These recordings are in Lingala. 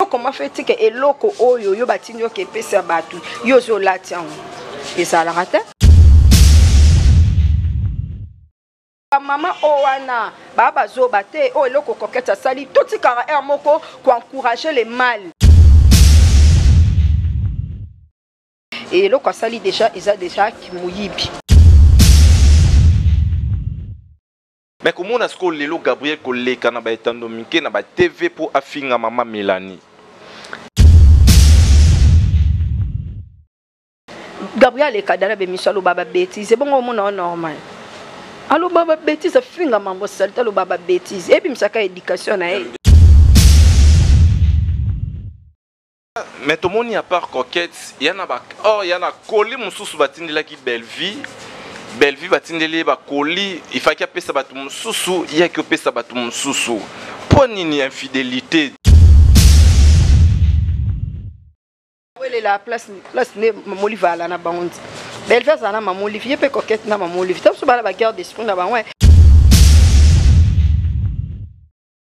yo comment fait tika eloko oyo yo batindi yo kepesa bato yo ozolati yango ezalaka te bamama oyo wana baa bazoba te oyo eloko kokete asali totikaka heure moko koencourage le mal eloko asali deja eza deja kimoyibi Mais komona sikoyo lelo Gabriel koleka na ba etando mike na ba TV po afinga mama Melanie. Gabriel aleka dala be miso aloba ba bêtise bongo omona o normal. Aloba ba bêtise afinga mambo salite aloba ba bêtise ebimisaka education na ye. mais tomoni apart coquette ya na ba or oh, ya na koli mosusu batindelaki bellevie bellevie batindeli ye bakoli ifaki apesa bato mosusu yaki opesa bato mosusu mpo nini infidelité welela place place nde moliva ala na bango nzi bellevie azala na mamolivi ye mpe coquette na mamolivi ta mosusu bana baguerre d'esprit na bango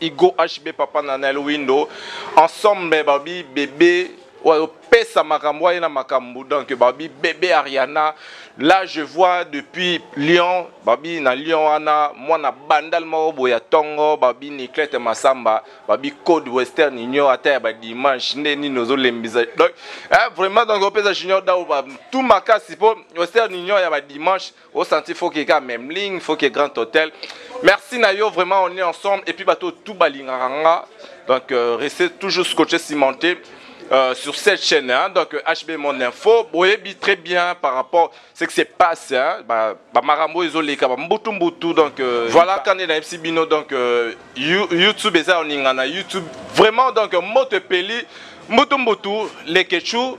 Hugo HB papa na Nel Windo ensemble babi bebe oyo pesa makambo aye na makambo donc babi bebe Ariana là je vois depuis Lyon babi na Lyon wana mwana bandal moko boya tongo babi Niclette Masamba babi code western union ata ya ba dimanche nde nini ozo lembisa donc eh, vraiment donc opesa junior dao ba tout makasi po western union ya ba dimanche au senti faut que même ligne faut que grand hôtel merci nayo vraiment on est ensemble et puis bateau tout balinganga donc euh, restez toujours scotché cimenté euh, sur cette chaîne hein, donc HB euh, mon info boyebi très bien par rapport ce qui se passe hein, bah, bah marambo ezoleka ba mbutu mbutu donc euh, voilà quand est na FC Bino donc euh, YouTube eza oningana YouTube vraiment donc moto peli mbutu mbutu lekechou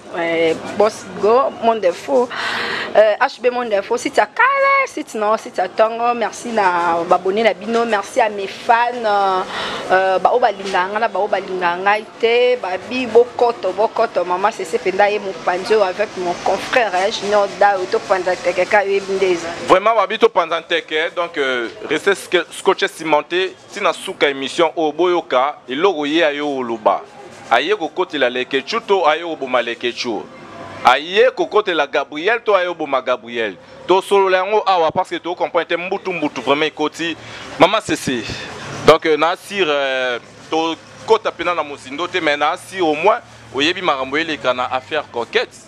Eh, boss go mon defo euh, hb mon defo site ya kale site non site ya ntongo merci na babone na bino merci ya mes fan euh, euh, baoyo balingaka ngai na baoyo balingaka ngai te babi bokoto bokoto mama sese mpenza ye mopanzi oyo avec mon confrère eh, junior dao topanza nteke ka oyebi nde eza vraiment babi topanza nteke eh, donc euh, reste scotche cimenté ntina suka émission oyo boyoka eloko ye ya yo oloba Aye kokotela leketshou to aye koboma leketshou? Aye kokotela Gabriel to aye koboma Gabriel? Tosolola yango awa parce que to comprendre te mbutu mbutu vraiment ekoti. Maman Sese, donc euh, na assure euh, tokota pena na mozindo te mais na assure au moins oyebi makambo eleka na affaire coquette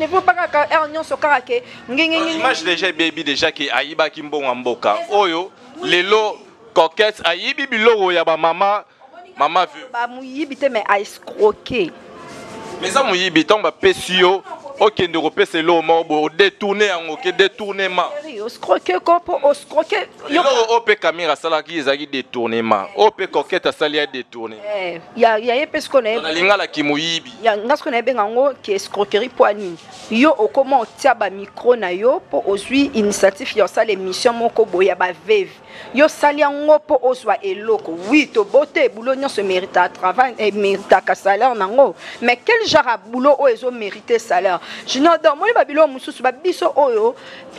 ne faut pas kaka heure nyonso kaka ke ngengenge image déjà ebebi déjà ke ayibaki mbongo ya mboka oyo lelo coquette ayibi biloko ya bamama mama bamoyibi te mais aescroke mais eza moyibi ntango bapesi yo okende kopesa eloko moko boye odetourne yango ke detournement oscroke ko mpo oscroke eloko oyo mpe camire asalaki ezalaki detournement oyo mpe coquete asali ya detournement eh, ya ye mpe sikoyo na ye na lingala kimoyibi ya nga soki nayebenga yango ki escroquerie mpo nini yo okoma otia bamikro na yo mpo ozwi initiative ya osala émission moko boye ya baveve yo osali yango mpo ozwa eloko wi tobote boulot nyonso emeritaka travail emeritaka eh, salaire na yango mais quel genre ya boulot oyo ezomerite salaire junior dor moni babiloko mosusu babiso oyo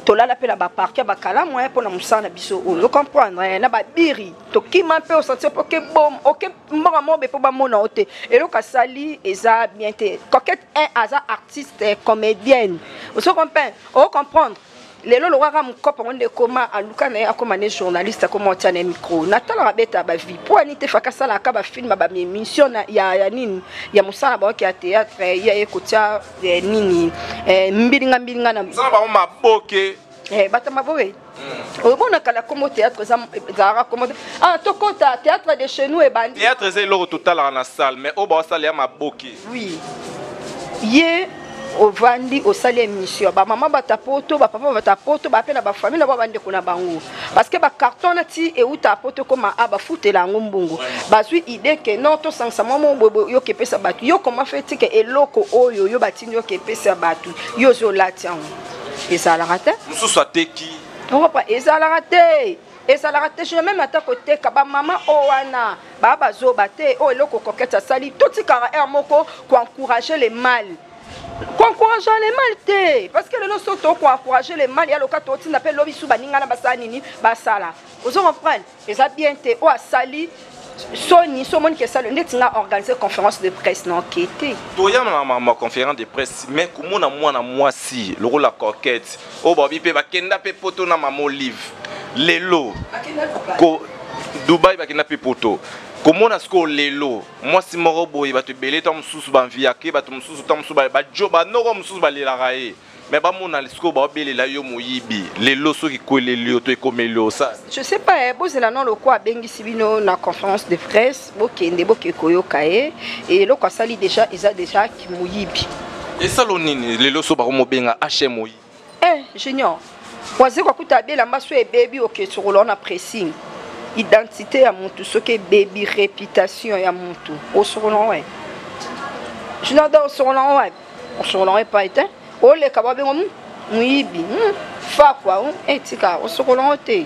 tolala mpe na baparke ya bakalamu eh, mpo na mosala na biso oyo ocomprendre eh, na babiri tokima mpe osanti mpe oke bom oke mboka mobe mpo bamona yo te eloko asali eza bien te coquette un aza artiste comédienne ozo comprendre o comprendre lelo lokaka mokopo yango nde ekoma aluka na ye akoma ne journaliste akoma otya na ye micro natalaka beta bavie mpo ani te faka asalaka bafilme bamémission ya, ya nini ya mosala baoki ya théâtre ya ye kotya eh, nini eh, mbilinga mbilinga na bango maboke Eh, bata maboye omona kala kombo théâtre ezalaka kombo ah tokota théâtre de chez nous ebandi théâtre eza eloko totalaka na salle mais oyo baosala ya maboke oui ye ovandi osali émission bamama bata poto bapapa bata poto bape na bafamille na ba bandeko na bango parce que bacarton na ti euta poto ekoma a bafutela yango mbongo bazwi idée ke non tosangisa mwa mo boye yoka epesa bato yo koma fe tike eloko oyo yo batindi yoka epesa bato yo ozolati yango ezalaka te mosusu ateki okopa ezalaka te ezalaka te je meme ata koteka bamama oyo wana baa bazoba te oyo eloko kokete asali totikaka heure moko koencourage le mal koencourage le mal te parce que lelo so tokoencourage le mal ya loka totinda mpe lobi su baninga na basala nini basala ozo comprendre eza bien te oyo asali soni so omoni kesalo ndeti nga organise conférence de presse na oke te toya ma conférence de presse mais komona mwana mwasi lokola coquette oyo babi mpe bakenda mpe poto na mama olive lelo ko dubai bakenda mpe poto komona sikoyo lelo mwasi moko boye bato ebele ntango mosusu banviake bato mosusu ntango mosusu banoko mosusu balelaka ye mais bamona sikoyo baobelela yo moyibi lelo soki ekweleli yo to ekomeli yo osala je sais pas eh, bozela no loko abengisi bino na conférence de presse bokende boke koyoka ye eh. eloko asali déjà eza déjà kimoyibi esalo nini lelo so bakomobenga hm moyibi eh junior waze kokuta abelamba so ebebi okesokolo wana pressing identité ya mutu soki ebebi réputation ya mutu osokolo wapi junior da osokolo wapi osongola ngo epai te oleka babengo hmm, moyibi hmm, fakwa hmm, etika eh, osokola ngo te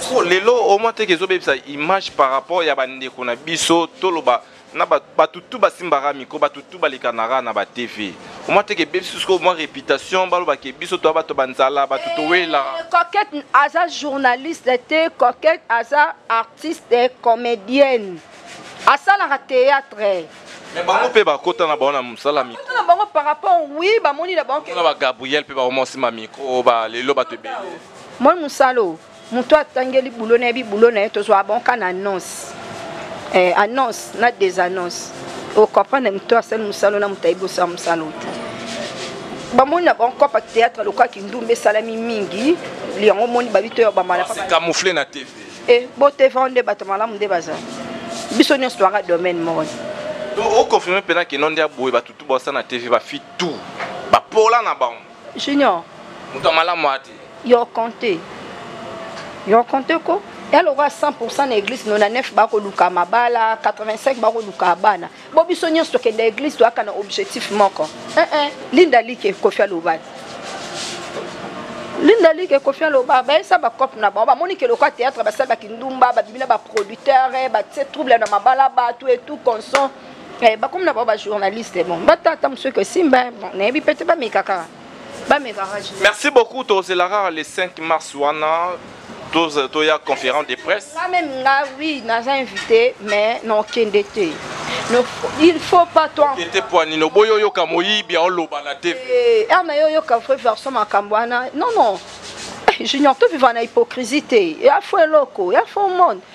so lelo omwa teke ezobebisa image par rapport ya bandeko na biso toloba na bato tu basimbaka miko bato tu balekanaka na batv omwa teke ebebisi soko mwa réputation balobake biso toya bato banzala bato towela eh, coquette aza journaliste te coquette aza artiste comédienne asalaka théâtre Mais bango pe bakota na bango na mosala miko. Bakota na bango par rapport oui bamoni na bango. Kuna ba Gabriel pe bango mosi ma micro ba lelo bato ebele. Moi musalo moto atangeli boulot nayebi boulot na ye tozwa bango ka na annonce. Eh, annonce na des annonces. Okomprendre moto asali mosalo na moto ayebi osala mosalo te. bamoni na bango kopa théâtre lokola kindumba esalami mingi yango omoni babito ya bamala camoufle na tv e bo tefao nde bato malamu nde baza biso nyonso toyaka domaine moko oconfirme mpena keno nde aboye bato tu basa na tv bafi tu bapola na bango junior moto ya malamu ate yo compte yo compte ko ya lokola 100 na église 99 bakoluka mabala 85 bakoluka bana Bo biso nionso tokenda eglise toyaka na objectif moko. Eh eh, Linda Like Kofia Lobal. Linda Like Kofia Lobal, ba esa ba cop na bango, ba moni ke lokwa théâtre ba sala kindumba, ba bibina ba producteur, eh, ba tse trouble na mabala ba tout et tout consent. Eh, ba comme na ba journaliste bon, ba tata monsieur que simba, bon, na yebi peut-être ba mekaka. Ba mekaka. Merci beaucoup, tozelaka le 5 mars wana. toza toya conférence de presse nga même nga oui naza invité mais nakende te No, il faut pas toi ete pwani no boyo yoka moyibi aoloba na te eh, er na yo yoka vrai version makambo wana non non eh, junior tovivra na hypocrisie te ya fo eloko ya fo monde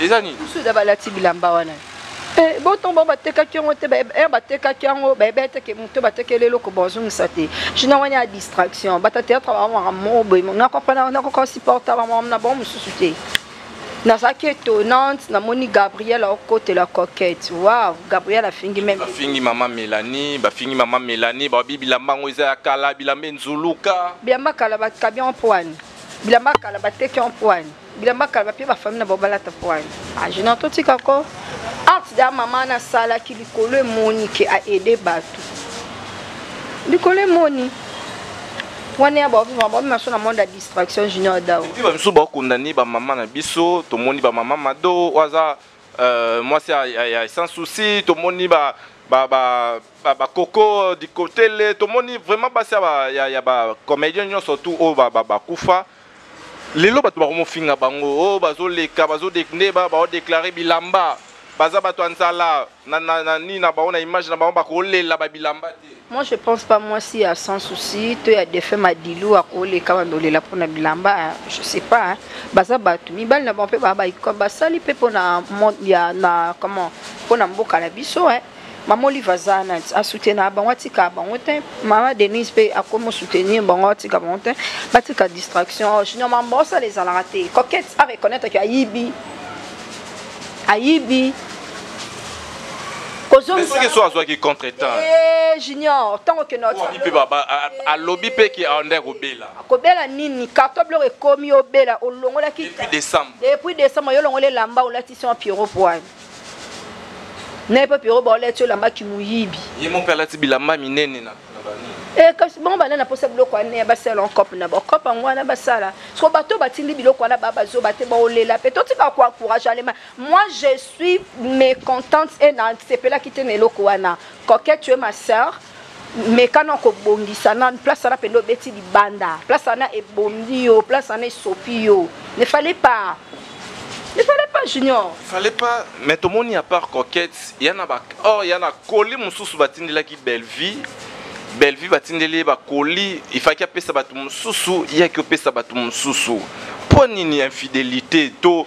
eza nini soda balati bilamba wana eh, botongo bango batekaki yango te eh, eh, batekaki yango bayebi te ke moto batekeli eloko bozongisa te jina wana ya distraction bata théâtre bamaka moboye nakoka supporta bamama na bango mosusu te nazalaki étonnante namoni gabriel akokotela coquette waw gabriel afingi meme bafingi mama mélanie bafingi mama mélanie babi bilamba yango eza ya kala bilamba enzuluka bilamba kala bakabi empoigne bilamba kala bateki empoigne bilamba kala bapie bafamile na bango balata mpo wana ah, junior totika ko acte da mama nasalaki likolo emoni ke aide bato likolo emoni wana ya baomimaso na monde ya distraction junior dao mpe bamisusu bakondani bamama na biso tomoni bamama mado oyo aza euh, mwasi ya sans souci tomoni ba bakoko dikotele tomoni vraiment basi ya bacomédien nyonso tout oyo bakufa lelo bato bakomofinga bango o oh, bazoleka bazodeknde baodeklare bilamba baza bato ya nzala na, na, na nini na bango na image na bango bakolela babilamba te moi je pense pas mwasi ya sans souci to ya defunt madilu akoleka bando olela mpo na bilamba hein. je sais pas hein. baza bato mibali na bango mpe basali mpe mpo na ya na comment mpo na mboka na biso hein. mama olive aza na asoutenaka bango atikaka bango te mama denise mpe akomi osoutenir bango atika bango te batika distraction oh, junior mambo osala ezalaka te coquete areconnaitre ke ayibi ayibi kozongiseke so azwaki contre temps eh, junior ntango okende alobi mpe ke ande kobela kobela nini carton blor ekomi obela olongolaki depuis décembre yo olongoli elamba olatisi wa pierrot poine naye mpe pero baola ti olamba kimoyibi ye mo mpe alati bilamba minene na eh, kasi bango bana na mposa biloko wana ya basala cope na bacope yango wana basala soko bato batindi biloko wana ba bazoba te baolela mpe totika koencourage alema moi je suis mécontente e nasepelaki te na eloko wana coquette tu es ma sœur meka na kobongisa nanu place wana mpenza obeti libanda place wana ebondi yo place wana esopi yo ne fallait pas ne fallait pas junior fallait pas mais tomoni à part coquette ya na ba or oh, ya na koli mosusu batindelaki bellevie bellevie batindeli ye bakoli ifaki apesa bato mosusu yaki opesa bato mosusu mpo nini infidélité to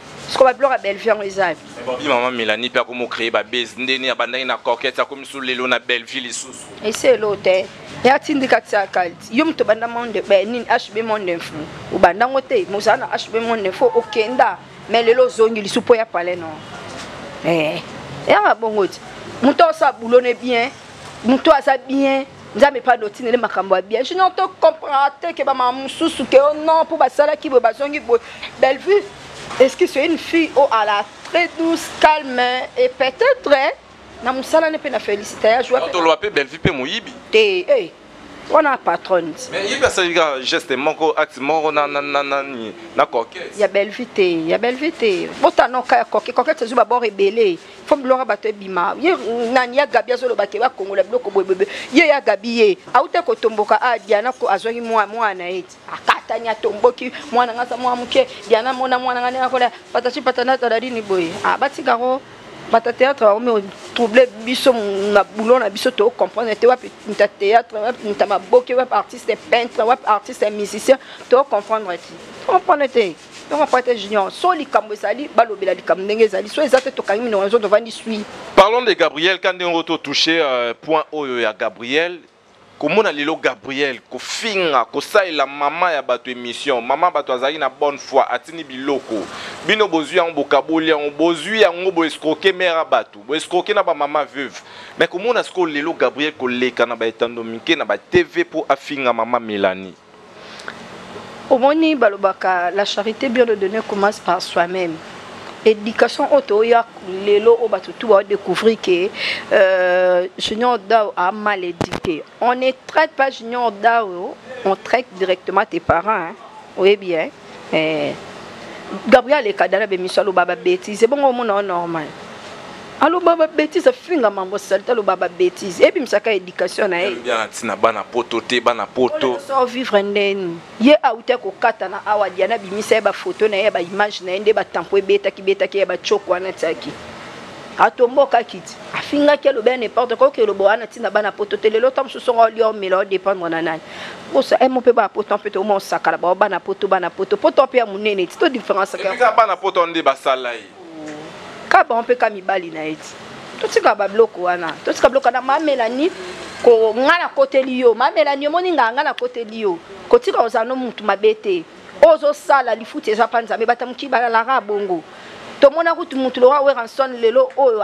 siko ba biloko ya bellevue yango eza wapi babi mama melani mpe akomi ocreye babase ndeni abandaki na coquete akomi so lelo na bellevue lisusu esi elo te ya tindika tia kalti yo moto obanda monde eh, nini hb monde info obanda yango te mozala na hb monde info okenda me lelo ozongi lisu mpo ya pale no eh, yanga bongo ti moto osala boulone bien moto aza bien nzambe mpe anotinele makambo ya bien junior to comprendre te ke bamama mosusu ke o oh non mpo basalaki boye bazongi boye bellevue eski soye une fille o oh, ala très douce calme et peut-être eh, na mosala ne mpe na félicité ya joatoloba mpe bellevue mpe moyibi te eh, wana patronne mais yebi asalika geste moko acte moko nani na coquete ya bellevue te ya bellevue te botanoka ya coquete coquete ezwi babord ebele faut biloko bato ebima ye nani ya gabi azoloba ke bakongola biloko boyeboyeboye ye ya gabi ye auta kotomboka a ah, diana azwaki mwana na ye ti akatani atomboki mwana nga aza mwana moke diana mona mwana nga ndenge akola patati patana talalini boye ah, batikako bata théâtre bakomi otrouble biso na boulot na biso tocomprendre te wapi muta théâtre wapi muta maboke wapi artiste peintre wapi artiste musicien tocomprendre te tocomprendre te donc après te junior so likambo ezali balobela likambo ndenge ezali so eza te tokangi minoko na biso tovandi swi parlons de gabriel ka ndenge oyo totouche euh, point oyo ya gabriel komona lelo gabriel kofinga kosalela mama ya bato émission mama bato azalaki na bonne foi atindi biloko bino bozwi yango bokaboli yango bozwi yango boescroke mare ya bato boescroke na bamama veuve mais komona sikoyo lelo gabriel koleka na baetando mike na batv mpo afinga mama mélanie Omoni balobaka la charite bien de donner commence par soi meme education oyo toya lelo oyo bato tu bao découvrir ke euh, junior dao a mal éduqué on ne traite pas junior dao on traite directement tes parents hein? oyebi hein? eh. gabriel aleka dala bemiso aloba babetise bongo omona o normal aloba babetise afinga mambo salite aloba babetise ebimisaka éducation na ye ya na ntina bana poto te bana poto so vivre ndeni ye auta kokatana awa diana abimisa ye bafoto na ye ya baimage na ye nde batampo ebetaki betaki ya bacoko wana tiaki atombokaki ti afingaki alobi ya n'importe quoi okeloba wana ntina bana poto te lelo ta mosusu ongo olia omela odépendre na nani poso emo mpe bana poto mpe tokoma osakala bao bana poto bana poto poto mpe ya monene ti to différence kaka bana poto nde basala ye kaka bango mpe ka mibali na ye ti totika babiloko wana totika biloko wana mamela ni ko nga nakoteli yo mamela ni omoni nga nga nakoteli yo kotika ozala no mutu mabe te oyo ozosala lifuti eza mpa nzambe bata mokili balalaka bongo tomona kutu mutu lokola weranson lelo oyo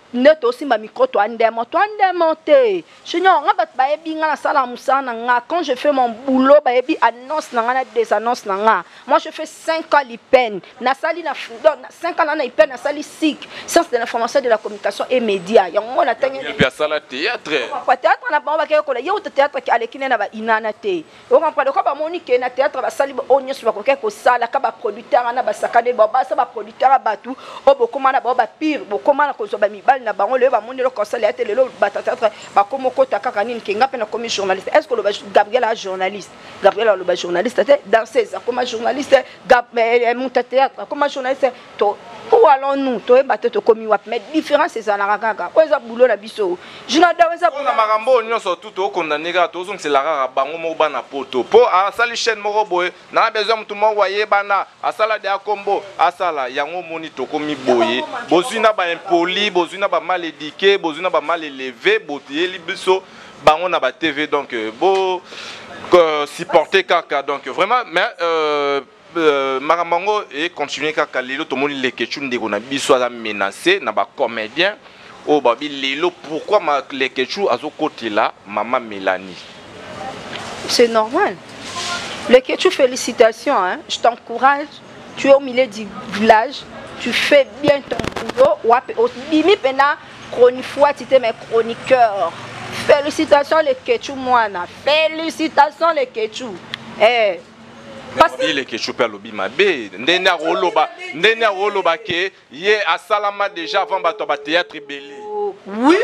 nde tosimba micro toi ndemo toi ndemo te junior nga bato bayebi nga nasala mosala na nga quand je fais mon boulot bayebi annonce na nga na des annonce na nga moi je fais 5 ans lipen nasali na 5 ans na lipen nasali sic science de l'information de la communication et média yango ngo natangi asala théâtre théâtre na bango bakekola ye uta théâtre aleki nde na ba inana te o comprendre ka bamoni ke na théâtre basali oyo nyonso bakokaki kosala ka baproducteur wana basakane bao basa baproducteur ya bato oyo bokoma na bao bapire bokoma na kozwa bamibali na bango lelo bamoni eloko kosala ya te lelo bata théâtre bakoma okota kaka nini ke nga mpe nakomi journaliste est ce que oloba gabriel a journaliste gabriel aloba journaliste te danseuse akoma journaliste eh, eh, monta théâtre akoma journaliste to où allons nous toyeba te tokomi wapi mais différence ezalaka kaka oyo eza bulo na biso juna dawa eza na makambo oyo nyonso tu tokondane kaka tozongisela kaka bango moko bana poto mpo asali chaîne moko boye na bezwa motu moko ayebana asala de akombo asala yango omoni tokomi boye bozwi na baimpoli bozwi na bamal edike bozwi na bamal eleve boyeli biso bango na batv donc euh, bo euh, supporte kaka donc vraiment mais euh, Euh, makambo yango econtinue kaka lelo tomoni leketchu ndeko na biso aza menace na bacomédien oyo babi lelo pourkui leketchu azokotela mama mélanie c'est normal leketchu félicitation hein? je t'encourage tu es au milieu du village tu fais bien ton boulot wape obimi mpena chronifuati te mais chroniqueur félicitation leketchu mwana félicitation leketchu eh. ile kecho mpe alobi mabe ndenge akoloba ndenge akoloba ke ye asalama déjà avant bato ya batéâtre ebele oui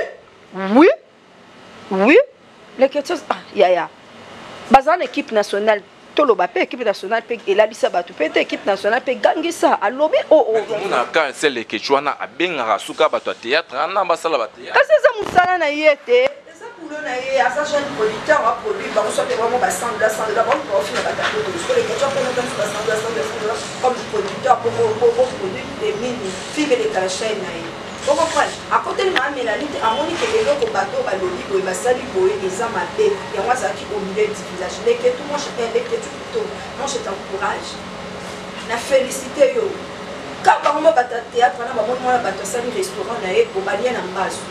oui oui le kecho ah, yaya baza na équipe nationale toloba mpe équipe nationale mpe elalisa bato mpe te équipe nationale mpe gangisa alobi omonaka oh, oh. sele kecho wana abengaka suka bato ya théâtre wana basala batéâtre kasi eza mosala na ye te Eza boulot na ye, aza jeune producteur a produire bango soit vraiment ba 100 dollars 100 dollars bango ba fina ba tato de sur les questions qu'on entend sur 100 dollars 100 dollars 100 dollars comme producteur pour pour pour produire des mini film de la chaîne na ye o comprendre akoteli maa melani te amoni ke eloko bato oyo balobi boye basali boye eza mabe yango azalaki au milieu du village leke tu mon chete leke tu kuto mon chete encourage na félicité yo kaka bango babata théâtre na bamoni mwana bato asali restaurant na ye obanie na mbazo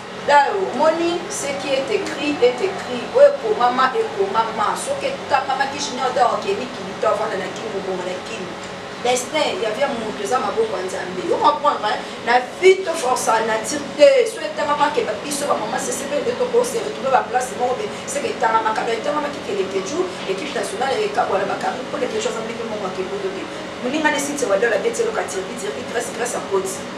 Dai omoni ce qui est ecrit est ecrit oyo ekomama ekomama soki etangamaki junior dai akeni kin to avanda na kin kobonga na kin destin ya vie moto eza maboko ya nzambe yo comprendre na vie to force nature te so etangamaka eba biso bamama sesebe nde tokose retrouve baplace moko be seke etangamaka do etangamaki kelekeju ekipe nationale ekabwana bakari mpo lekeju aza ndenge moko akebodo te moninga ne siti wadola beti eloka tirbi tirbi grèce grèce akoti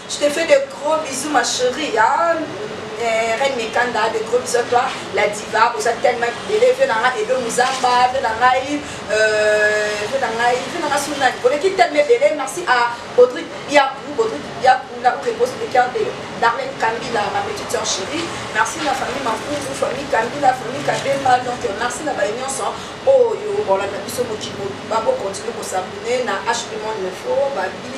Je te fais de gros bisous ma chérie hein? eh, Reine Mikanda de gros bisous à toi la diva oza tellement libele vie na ngai Edo Muzamba vie na ngai euh, vie na ngai vie na ngai sunani oleki tellement ebele merci à Audrey Biakou Audrey Biakou la repose de cœur de Darlene Kambila ma petite sœur chérie merci la famille Makuzu famille Kambila famille Kabemba donc euh, merci na baye nyonso oyo bolanda biso mokili mobimba bokontinue kosabone na hpmon info babili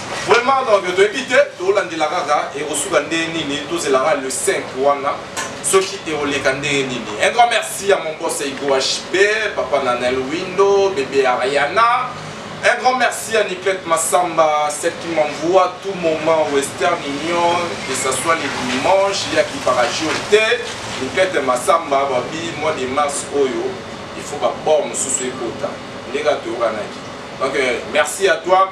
Vraiment donc toyebi te tolandela kaka ekosuka ndenge nini tozelaka le 5 wana soki ekoleka ndenge nini un grand merci à mon boss ego hb papa nanel windo bebe ariana un grand merci à niclette massamba celle qui m'envoie tout moment western union que ça soit les dimanches ya kipaka jour te niclette massamba babi mois de mars oyo il faut babor mosusu ekota ndenge atoyokanaki donc euh, merci à toi